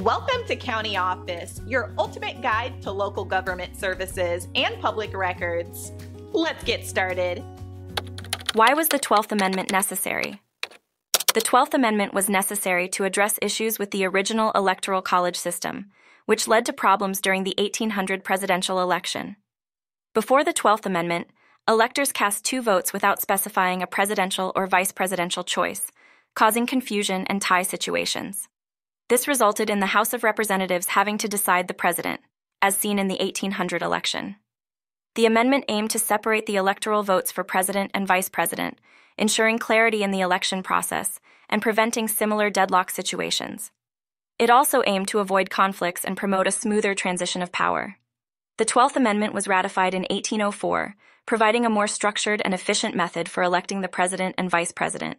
Welcome to County Office, your ultimate guide to local government services and public records. Let's get started. Why was the 12th Amendment necessary? The 12th Amendment was necessary to address issues with the original Electoral College system, which led to problems during the 1800 presidential election. Before the 12th Amendment, electors cast two votes without specifying a presidential or vice presidential choice, causing confusion and tie situations. This resulted in the House of Representatives having to decide the president, as seen in the 1800 election. The amendment aimed to separate the electoral votes for president and vice president, ensuring clarity in the election process and preventing similar deadlock situations. It also aimed to avoid conflicts and promote a smoother transition of power. The 12th Amendment was ratified in 1804, providing a more structured and efficient method for electing the president and vice president.